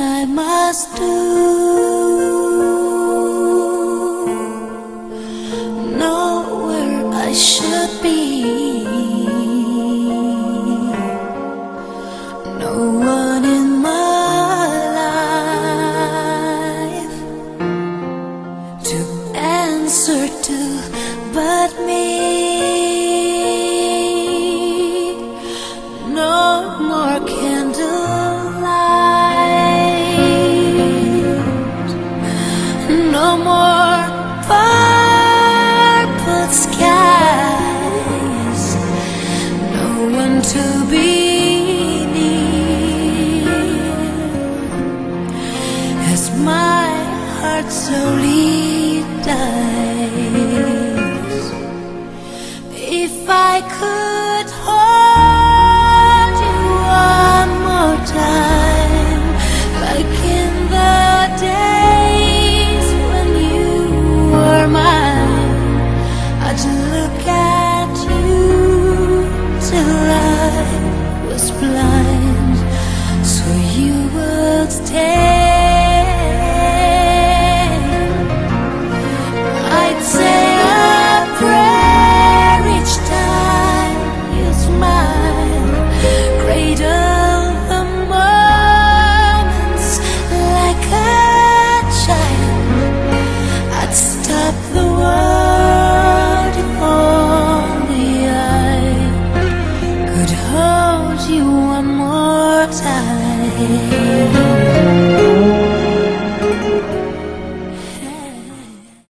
I must do. Know where I should be. No one in my life to answer to but me. No more purple skies, no one to be near as my heart slowly dies. Look at you till I was blind, so you would stay. time